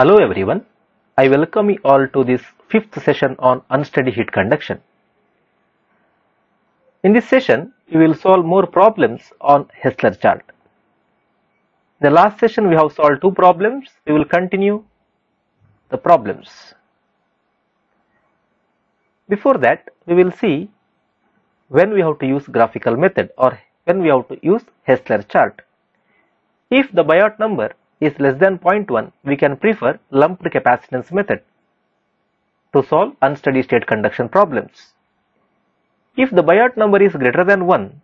Hello everyone, I welcome you all to this fifth session on unsteady heat conduction. In this session, we will solve more problems on Heisler chart. In the last session, we have solved two problems. We will continue the problems. Before that, we will see when we have to use graphical method or when we have to use Heisler chart. If the Biot number is less than 0.1, we can prefer lumped capacitance method to solve unsteady state conduction problems. If the Biot number is greater than 1,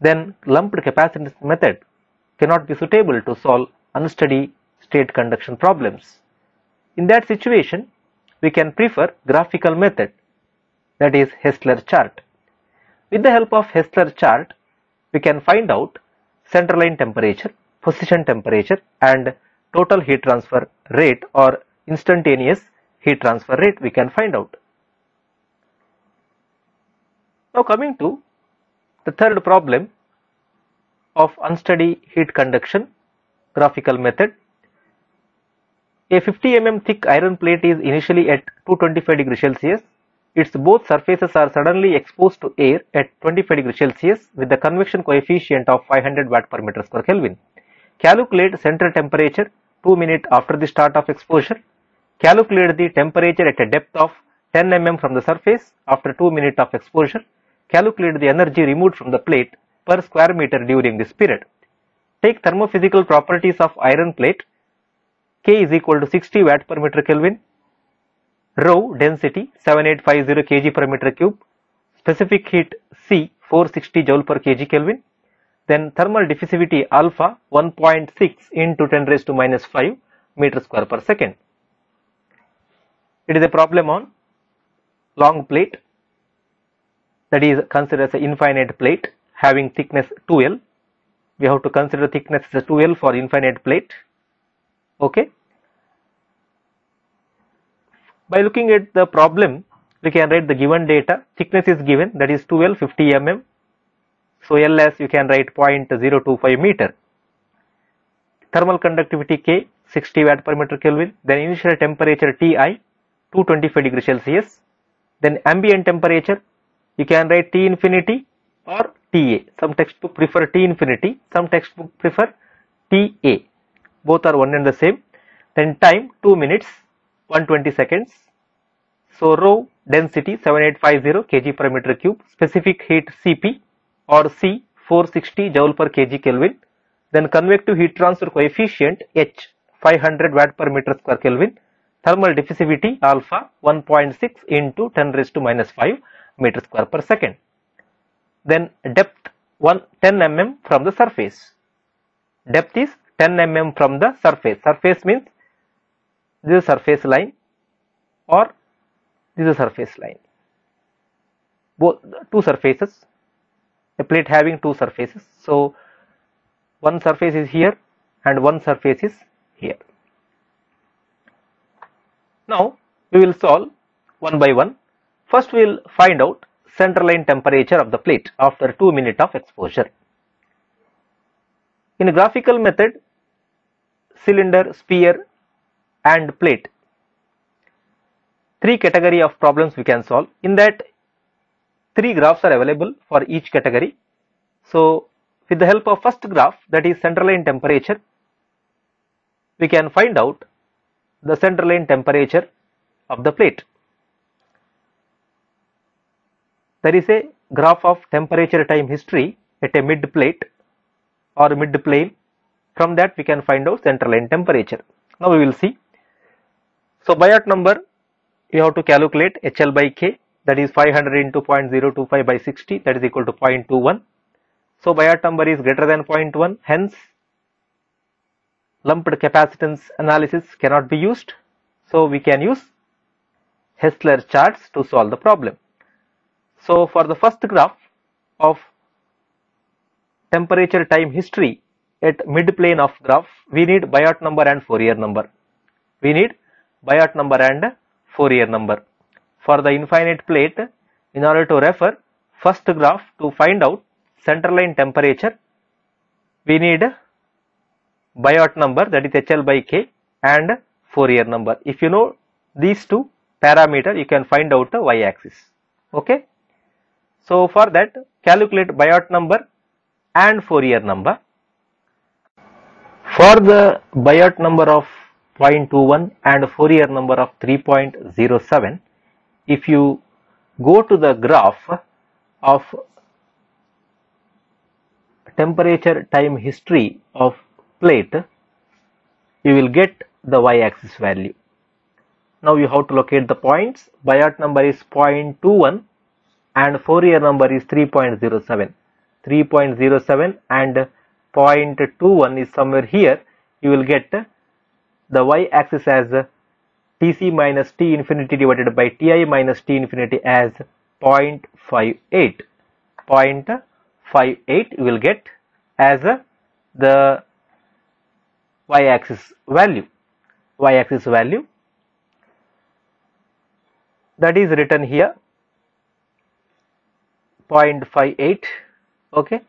then lumped capacitance method cannot be suitable to solve unsteady state conduction problems. In that situation, we can prefer graphical method that is Heisler chart. With the help of Heisler chart, we can find out center line temperature, position temperature and total heat transfer rate or instantaneous heat transfer rate we can find out. Now coming to the third problem of unsteady heat conduction graphical method. A 50 mm thick iron plate is initially at 225 degree Celsius. Its both surfaces are suddenly exposed to air at 25 degree Celsius with the convection coefficient of 500 watt per meter square Kelvin. Calculate center temperature 2 minutes after the start of exposure. Calculate the temperature at a depth of 10 mm from the surface after 2 minutes of exposure. Calculate the energy removed from the plate per square meter during this period. Take thermophysical properties of iron plate. K is equal to 60 watt per meter Kelvin. Rho density 7850 kg per meter cube. Specific heat C 460 joule per kg Kelvin. Then thermal diffusivity alpha 1.6 into 10 raised to minus 5 meter square per second. It is a problem on long plate that is considered as an infinite plate having thickness 2L. We have to consider thickness as 2L for infinite plate. Okay. By looking at the problem, we can write the given data. Thickness is given that is 2L 50 mm. So LS you can write 0.025 meter. Thermal conductivity K 60 watt per meter Kelvin. Then initial temperature Ti 225 degree Celsius. Then ambient temperature you can write T infinity or TA. Some textbook prefer T infinity, some textbook prefer TA. Both are one and the same. Then time 2 minutes 120 seconds. So rho density 7850 kg per meter cube. Specific heat Cp or C 460 joule per kg Kelvin. Then convective heat transfer coefficient H 500 watt per meter square Kelvin. Thermal diffusivity alpha 1.6 into 10 raised to minus 5 meter square per second. Then depth 1 10 mm from the surface. Depth is 10 mm from the surface. Surface means this is surface line or this is surface line. Both two surfaces. A plate having two surfaces. So one surface is here and one surface is here. Now we will solve one by one. First we will find out center line temperature of the plate after 2 minute of exposure. In a graphical method, cylinder, sphere and plate, three category of problems we can solve. In that, three graphs are available for each category. So, with the help of first graph that is center line temperature, we can find out the center line temperature of the plate. there is a graph of temperature time history at a mid plate or mid plane from that we can find out center line temperature now we will see so Biot number you have to calculate HL by K that is 500 into 0.025 by 60 that is equal to 0.21 so Biot number is greater than 0.1 hence lumped capacitance analysis cannot be used so we can use Heisler charts to solve the problem so for the first graph of temperature time history at mid plane of graph, we need Biot number and Fourier number. We need Biot number and Fourier number. For the infinite plate, in order to refer first graph to find out center line temperature, we need Biot number that is HL by K and Fourier number. If you know these two parameter, you can find out the y-axis. Okay. So for that, calculate Biot number and Fourier number. For the Biot number of 0.21 and Fourier number of 3.07, if you go to the graph of temperature time history of plate, you will get the y-axis value. Now you have to locate the points. Biot number is 0.21 and Fourier number is 3.07. 3.07 and 0.21 is somewhere here. You will get the y-axis as Tc minus T infinity divided by Ti minus T infinity as 0.58. 0.58 you will get as the y-axis value. Y-axis value that is written here. 0.58 okay.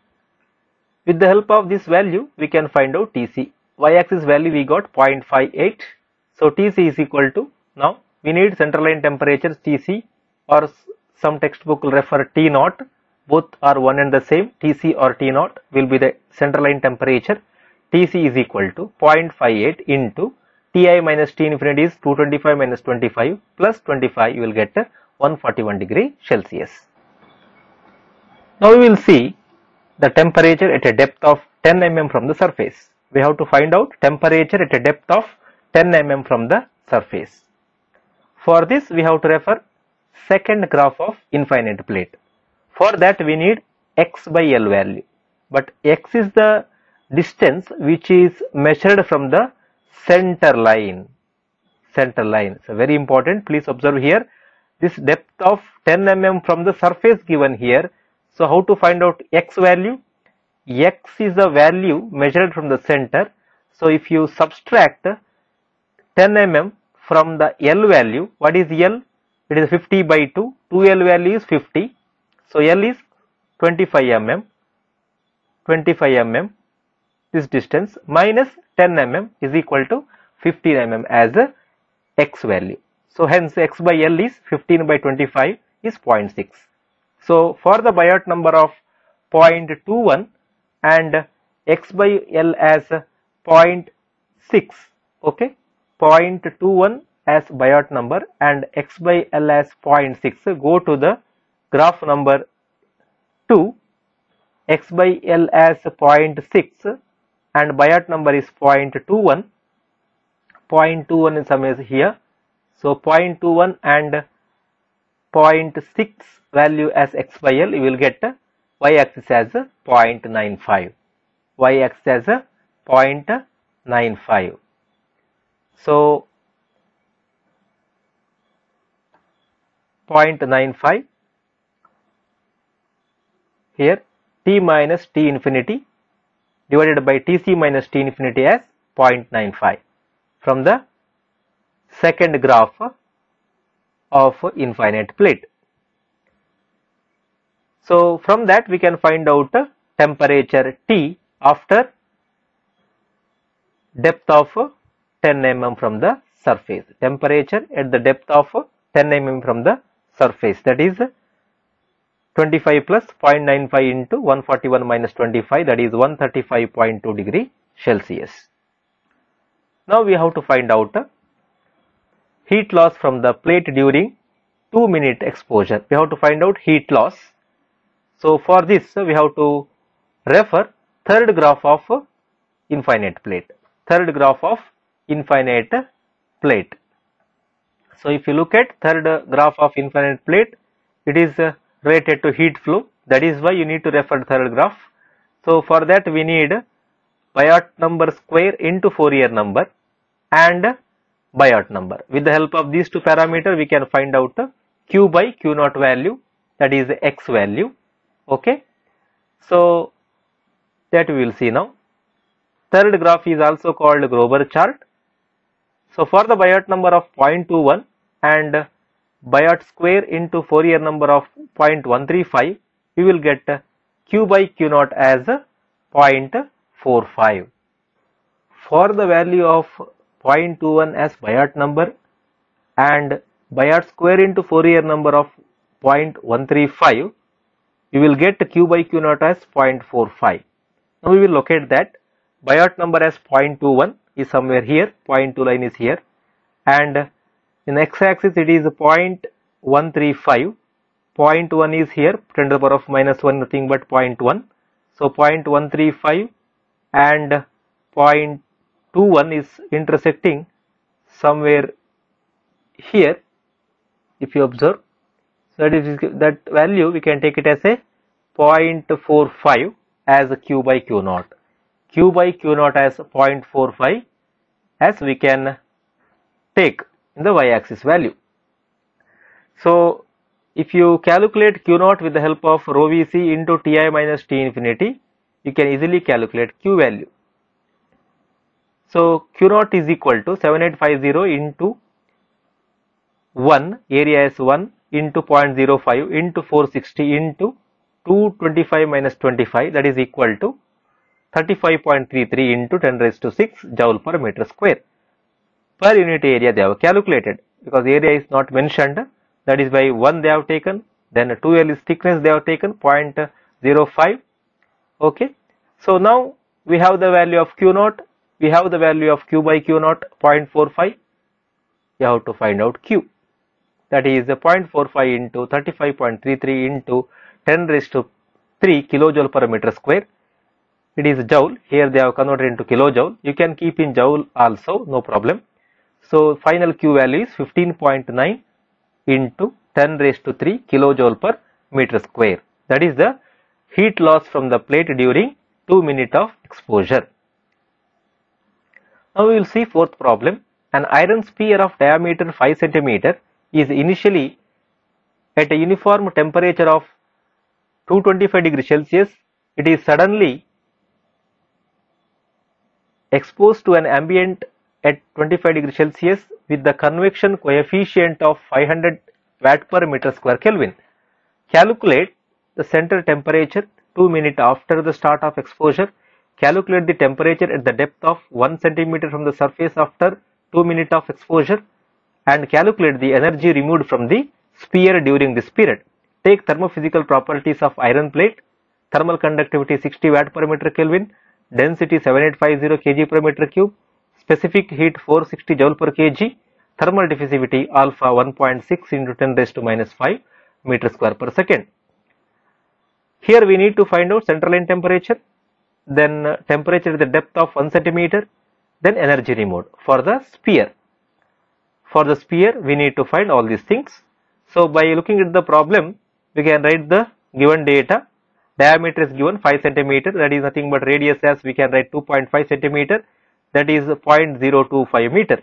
With the help of this value we can find out tc y-axis value we got 0.58 so tc is equal to now we need central line temperatures tc or some textbook will refer t naught both are one and the same tc or t naught will be the central line temperature tc is equal to 0.58 into Ti minus T infinity is 225 minus 25 plus 25 you will get 141 degree Celsius. Now we will see the temperature at a depth of 10 mm from the surface. We have to find out temperature at a depth of 10 mm from the surface. For this we have to refer second graph of infinite plate. For that we need x by L value. But x is the distance which is measured from the center line. Center line. So very important. Please observe here. This depth of 10 mm from the surface given here. So how to find out x value? X is the value measured from the center. So if you subtract 10 mm from the L value. What is L? It is 50 by 2 2L value is 50 so L is 25 mm. 25 mm this distance minus 10 mm is equal to 15 mm as a x value. So hence x by L is 15 by 25 is 0.6. So for the Biot number of 0.21 and x by L as 0.6 okay 0.21 as Biot number and x by L as 0.6 go to the graph number 2 x by L as 0.6 and Biot number is 0.21 0.21 is summarized here. So 0.21 and 0.6 value as x by L you will get y axis as 0.95 y axis as 0.95 so 0.95 here t minus t infinity divided by Tc minus T infinity as 0.95 from the second graph of infinite plate. So from that we can find out temperature T after depth of 10 mm from the surface. Temperature at the depth of 10 mm from the surface that is 25 plus 0.95 into 141 minus 25 that is 135.2 degree Celsius. Now we have to find out heat loss from the plate during 2 minute exposure. We have to find out heat loss. So for this we have to refer third graph of infinite plate. Third graph of infinite plate. So if you look at third graph of infinite plate, it is uh, related to heat flow that is why you need to refer third graph. So for that we need Biot number square into Fourier number and Biot number. With the help of these two parameters, we can find out Q by Q naught value that is X value okay. So that we will see now. Third graph is also called Grober chart. So for the Biot number of 0.21 and Biot square into Fourier number of 0.135 we will get q by q naught as 0.45. For the value of 0.21 as Biot number and Biot square into Fourier number of 0.135 you will get q by q naught as 0.45. Now we will locate that Biot number as 0.21 is somewhere here 0.2 line is here. And in x axis it is 0.135 0.1 is here 10 to the power of minus 1 nothing but 0.1 so 0.135 and 0.21 is intersecting somewhere here if you observe. So that is that value we can take it as a 0.45 as q by q naught q by q naught as 0.45 as we can take in the y axis value. So if you calculate q naught with the help of rho vc into ti minus t infinity you can easily calculate q value. So q naught is equal to 7850 into 1 area is 1 into 0.05 into 460 into 225 minus 25 that is equal to 35.33 into 10 raised to 6 joule per meter square. Per unit area they have calculated. Because area is not mentioned that is by 1 they have taken then 2L is thickness they have taken 0.05 okay. So now we have the value of q naught. We have the value of q by q naught 0.45 you have to find out q. That is 0.45 into 35.33 into 10 raised to 3 kilojoule per meter square it is joule here they have converted into kilojoule you can keep in joule also no problem. So final q value is 15.9 into 10 raised to 3 kilojoule per meter square. That is the heat loss from the plate during 2 minute of exposure. Now we will see fourth problem. An iron sphere of diameter 5 centimeter is initially at a uniform temperature of 225 degree Celsius, it is suddenly exposed to an ambient at 25 degree Celsius with the convection coefficient of 500 watt per meter square Kelvin. Calculate the center temperature 2 minutes after the start of exposure. Calculate the temperature at the depth of 1 centimeter from the surface after 2 minutes of exposure and calculate the energy removed from the sphere during this period. Take thermophysical properties of iron plate, thermal conductivity 60 watt per meter Kelvin, density 7850 kg per meter cube, specific heat 460 joule per kg, thermal diffusivity alpha 1.6 into 10 raised to minus 5 meter square per second. Here we need to find out central line temperature, then temperature at the depth of 1 centimeter, then energy removed for the sphere for the sphere we need to find all these things. So by looking at the problem we can write the given data diameter is given 5 centimeter. That is nothing but radius as we can write 2.5 centimeter. That is 0.025 meter.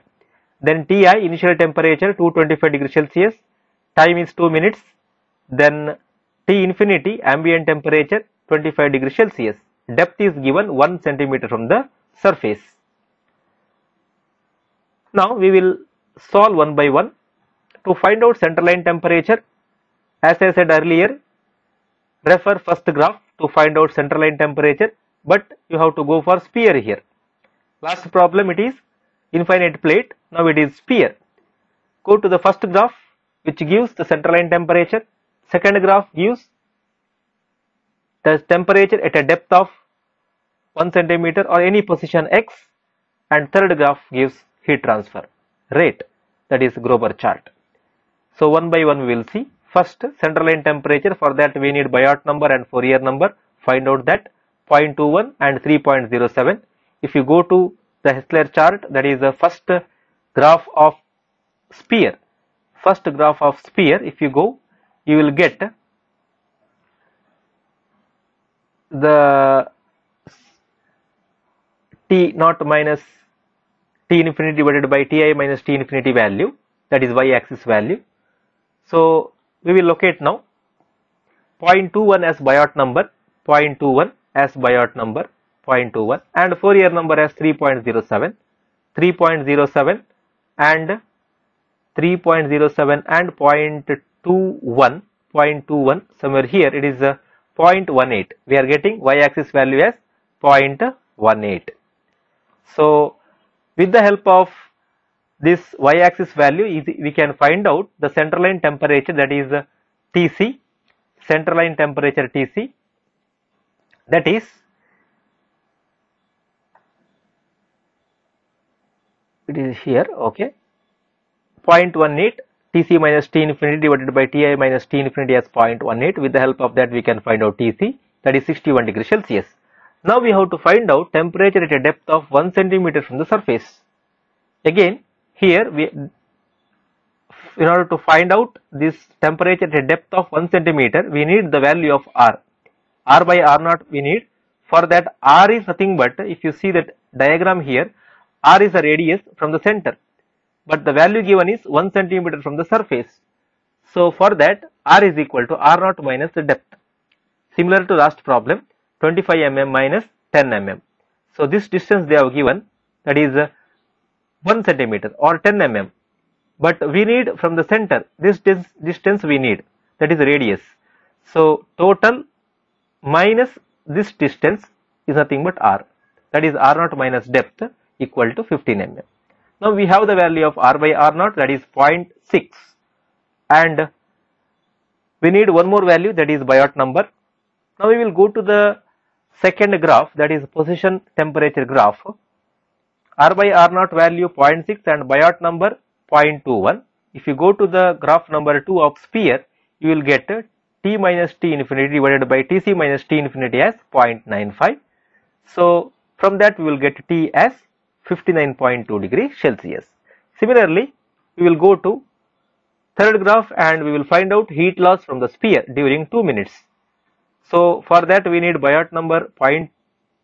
Then Ti initial temperature 225 degree Celsius. Time is 2 minutes. Then T infinity ambient temperature 25 degree Celsius. Depth is given 1 centimeter from the surface. Now we will solve one by one to find out central line temperature. As I said earlier refer first graph to find out central line temperature but you have to go for sphere here last problem it is infinite plate now it is sphere go to the first graph which gives the central line temperature second graph gives the temperature at a depth of 1 centimeter or any position x and third graph gives heat transfer rate that is Grober chart. So one by one we will see. First central line temperature for that we need Biot number and Fourier number. Find out that 0.21 and 3.07. If you go to the Heisler chart that is the first graph of sphere. First graph of sphere if you go you will get the T naught minus t infinity divided by ti minus t infinity value that is y axis value. So we will locate now. 0.21 as Biot number 0.21 as Biot number 0.21 and Fourier number as 3.07 3.07 and 3.07 and 0.21 0.21 somewhere here it is uh, a 0.18 we are getting y axis value as 0.18 so With the help of this y-axis value, is, we can find out the center line temperature that is Tc, center line temperature Tc, that is it is here okay 0.18 Tc minus T infinity divided by Ti minus T infinity as 0.18 with the help of that we can find out Tc that is 61 degrees Celsius. Now we have to find out temperature at a depth of 1 centimeter from the surface. Again here we in order to find out this temperature at a depth of 1 centimeter we need the value of R. R by R naught we need for that R is nothing but if you see that diagram here R is a radius from the center but the value given is 1 centimeter from the surface. So for that R is equal to R naught minus the depth. Similar to last problem 25 mm minus 10 mm. So this distance they have given that is 1 centimeter or 10 mm but we need from the center this dis distance we need that is radius. So total minus this distance is nothing but R that is R naught minus depth equal to 15 mm. Now we have the value of R by R naught that is 0.6 and we need one more value that is Biot number. Now we will go to the second graph that is position temperature graph. R by R naught value 0.6 and Biot number 0.21. If you go to the graph number 2 of sphere, you will get T minus T infinity divided by Tc minus T infinity as 0.95. So from that we will get T as 59.2 degree Celsius. Similarly, we will go to third graph and we will find out heat loss from the sphere during 2 minutes. So for that we need Biot number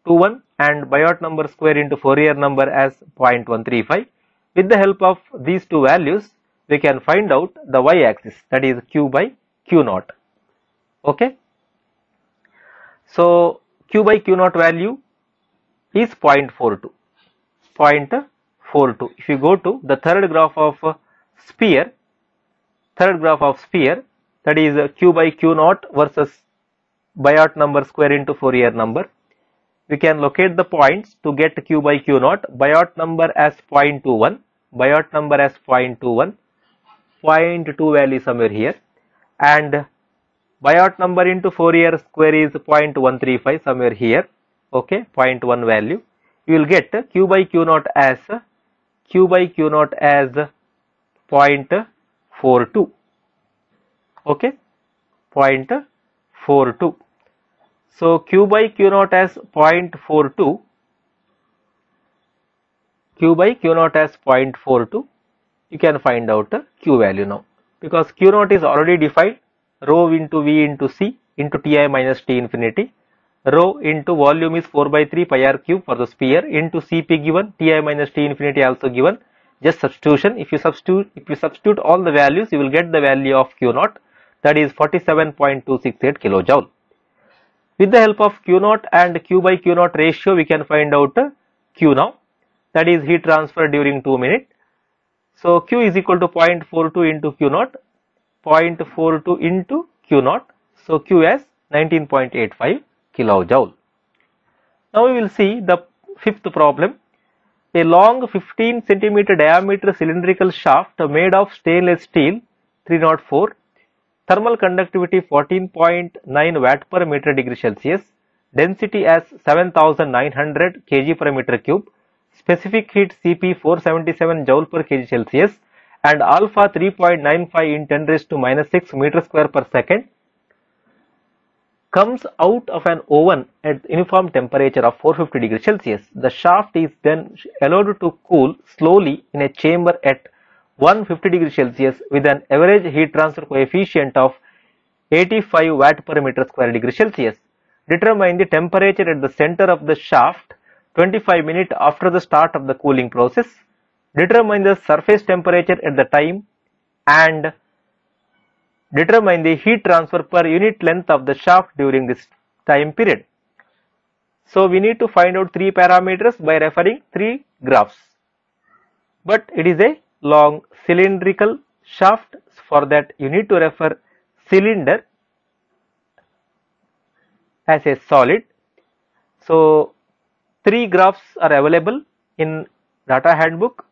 0.21 and Biot number square into Fourier number as 0.135. With the help of these two values, we can find out the y-axis that is q by q naught. Okay. So q by q naught value is 0.42. 0.42. If you go to the third graph of sphere, third graph of sphere that is q by q naught versus Biot number square into Fourier number. We can locate the points to get q by q naught. Biot number as 0.21, Biot number as 0.21, 0.2 value somewhere here. And Biot number into Fourier square is 0.135 somewhere here. Okay 0.1 value. You will get q by q naught as q by q naught as 0.42 okay 0.42 so q by q naught as 0.42 q by q naught as 0.42 you can find out the q value now because q naught is already defined rho into v into c into ti minus t infinity rho into volume is 4 by 3 pi r cube for the sphere into Cp given, Ti minus T infinity also given. Just substitution. If you substitute, if you substitute all the values, you will get the value of Q naught that is 47.268 kilojoule. With the help of Q naught and Q by Q naught ratio, we can find out Q now that is heat transfer during 2 minutes. So Q is equal to 0.42 into Q naught, 0.42 into Q naught. So Q as 19.85 kilojoule. Now we will see the fifth problem. A long 15 centimeter diameter cylindrical shaft made of stainless steel 304 thermal conductivity 14.9 watt per meter degree Celsius. Density as 7900 kg per meter cube. Specific heat Cp 477 joule per kg Celsius. And alpha 3.95 in 10 raised to minus 6 meter square per second. Comes out of an oven at uniform temperature of 450 degrees Celsius. The shaft is then allowed to cool slowly in a chamber at 150 degrees Celsius with an average heat transfer coefficient of 85 watt per meter square degree Celsius. Determine the temperature at the center of the shaft 25 minutes after the start of the cooling process. Determine the surface temperature at the time and determine the heat transfer per unit length of the shaft during this time period. So we need to find out three parameters by referring three graphs. But it is a long cylindrical shaft for that you need to refer cylinder as a solid. So three graphs are available in data handbook,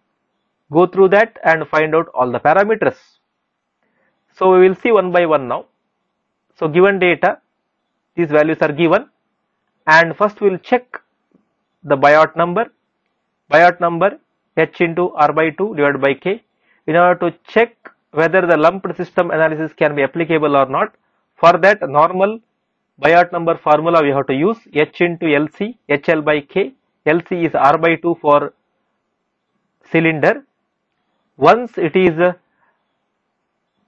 go through that and find out all the parameters. So we will see one by one now. So given data, these values are given and first we will check the Biot number, Biot number h into r by 2 divided by k in order to check whether the lumped system analysis can be applicable or not. For that normal Biot number formula we have to use h into LC, HL by K, LC is R by 2 for cylinder. Once it is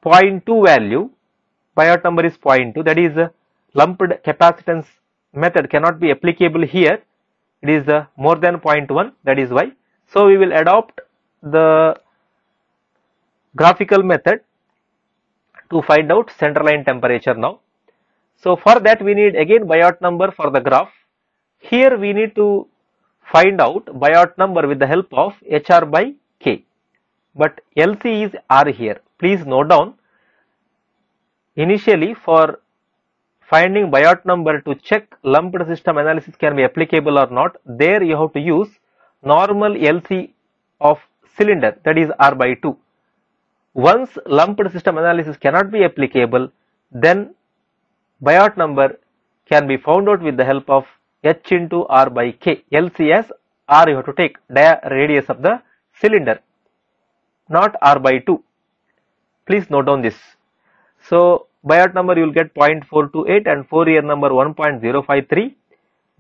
0.2 value, Biot number is 0.2 that is lumped capacitance method cannot be applicable here. It is more than 0.1 that is why. So we will adopt the graphical method to find out center line temperature now. So for that we need again Biot number for the graph. Here we need to find out Biot number with the help of HR by K. But LC is R here. Please note down initially for finding Biot number to check lumped system analysis can be applicable or not there you have to use normal LC of cylinder that is R by 2. Once lumped system analysis cannot be applicable then Biot number can be found out with the help of h into r by k. LCS r you have to take dia radius of the cylinder not r by 2. Please note down this. So Biot number you will get 0.428 and Fourier number 1.053.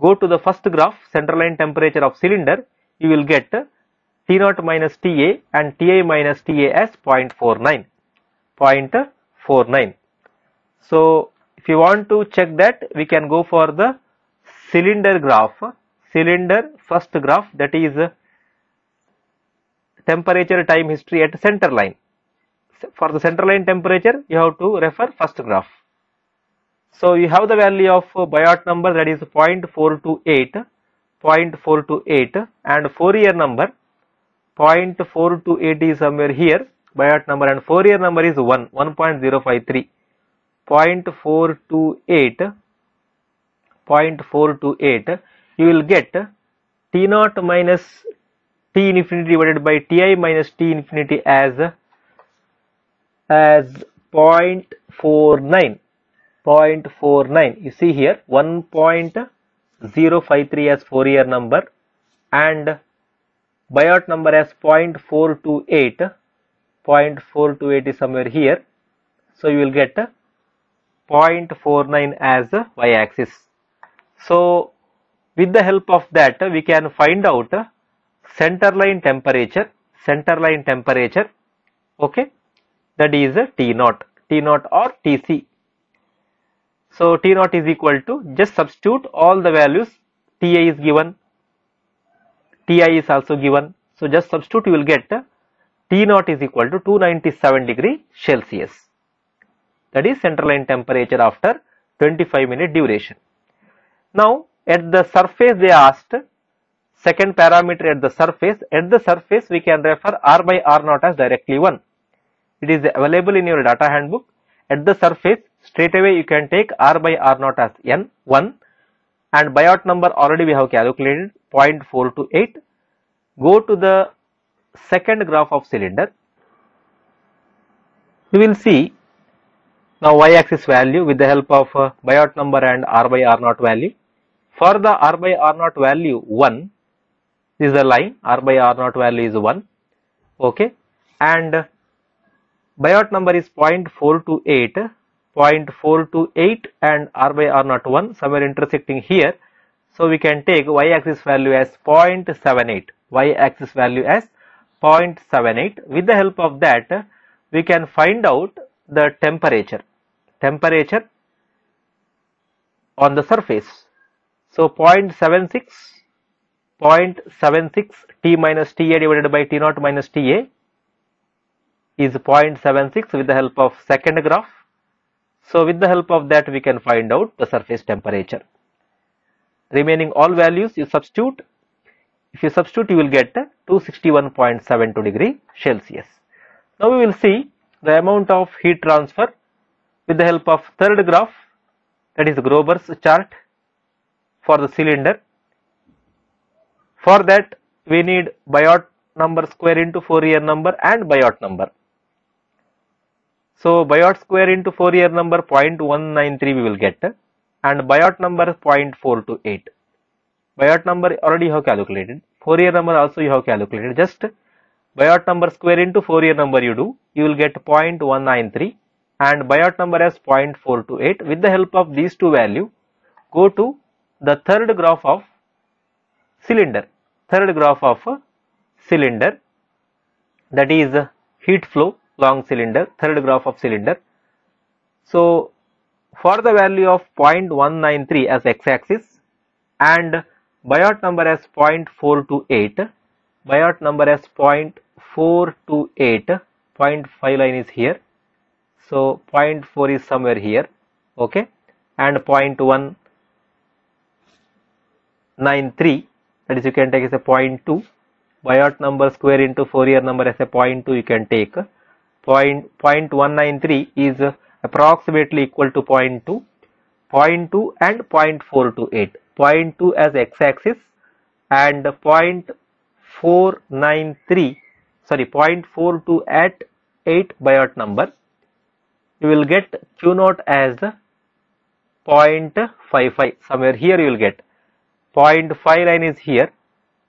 Go to the first graph center line temperature of cylinder you will get T naught minus TA and TA minus TA as 0.49. 0.49. So if you want to check that we can go for the cylinder graph cylinder first graph that is temperature time history at center line for the center line temperature you have to refer first graph so you have the value of Biot number that is 0.428 0.428 and Fourier number 0.428 is somewhere here Biot number and Fourier number is 1 1.053 0.428 0.428 you will get T naught minus T infinity divided by Ti minus T infinity as as 0.49 0.49 you see here 1.053 as Fourier number and Biot number as 0.428 0.428 is somewhere here so you will get 0.49 as the y-axis. So with the help of that we can find out center line temperature, center line temperature, okay, that is T naught, T naught or Tc. So T naught is equal to just substitute all the values, Ta is given, Ti is also given. So just substitute you will get T naught is equal to 297 degree Celsius that is center line temperature after 25 minute duration. Now at the surface they asked second parameter at the surface at the surface we can refer r by r naught as directly 1. It is available in your data handbook at the surface straight away you can take r by r naught as n 1 and Biot number already we have calculated 0.428. Go to the second graph of cylinder. You will see now y-axis value with the help of uh, Biot number and r by r naught value. For the r by r naught value 1 is the line r by r naught value is 1 okay and Biot number is 0.428 0.428 and r by r naught 1 somewhere intersecting here. So we can take y-axis value as 0.78 y-axis value as 0.78 with the help of that we can find out the temperature temperature on the surface. So 0.76 0.76 T minus TA divided by T naught minus TA is 0.76 with the help of second graph. So with the help of that we can find out the surface temperature. Remaining all values you substitute. If you substitute you will get 261.72 degree Celsius. Now we will see the amount of heat transfer with the help of third graph that is Grober's chart for the cylinder. For that we need Biot number square into Fourier number and Biot number. So Biot square into Fourier number 0.193 we will get and Biot number 0.428. Biot number already you have calculated. Fourier number also you have calculated. Just Biot number square into Fourier number you do, you will get 0.193 and Biot number as 0.428. With the help of these two value, go to the third graph of cylinder. Third graph of cylinder that is heat flow long cylinder, third graph of cylinder. So for the value of 0.193 as x-axis and Biot number as 0.428 Biot number as 0.428 0.5 line is here. So 0.4 is somewhere here okay? And 0.193 that is you can take as a 0.2 Biot number square into Fourier number as a 0.2 you can take point, 0.193 is approximately equal to 0.2 0.2 and 0.428 0.2 as x-axis and 0.493 sorry 0.42 at 8 Biot number. You will get q naught as 0.55 somewhere here you will get. 0.5 line is here.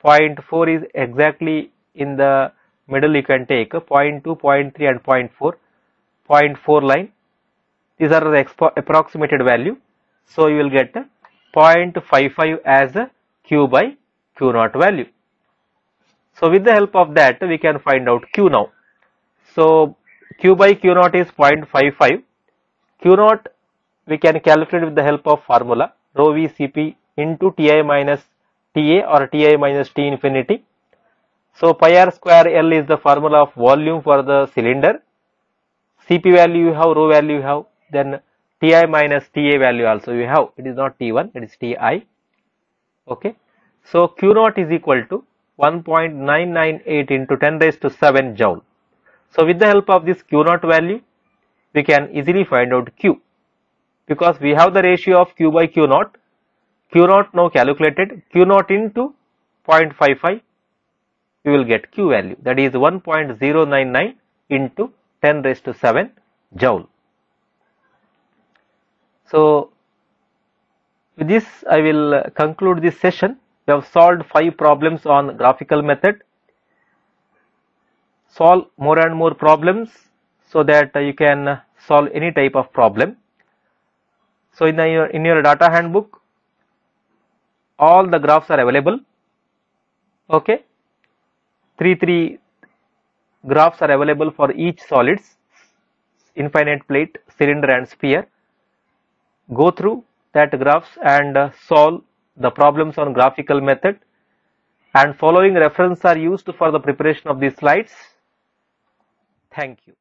0.4 is exactly in the middle you can take 0.2 0.3 and 0.4 0.4 line these are the approximated value. So you will get 0.55 as q by q naught value. So with the help of that we can find out q now. So q by q naught is 0.55 q naught we can calculate with the help of formula rho v cp into ti minus ta or ti minus t infinity so pi r square l is the formula of volume for the cylinder. Cp value you have rho value you have. Then ti minus ta value also you have. It is not t1 it is ti okay. So q naught is equal to 1.998 into 10 raised to 7 joule. So with the help of this q naught value we can easily find out q. Because we have the ratio of q by q naught. Q naught now calculated. Q naught into 0.55 you will get q value that is 1.099 into 10 raised to 7 joule so with this I will uh, conclude this session. We have solved five problems on graphical method. Solve more and more problems so that you can uh, solve any type of problem. So in, your in your data handbook, all the graphs are available. Okay, three three graphs are available for each solids, infinite plate, cylinder, and sphere go through that graphs and uh, solve the problems on graphical method and following reference are used for the preparation of these slides. Thank you.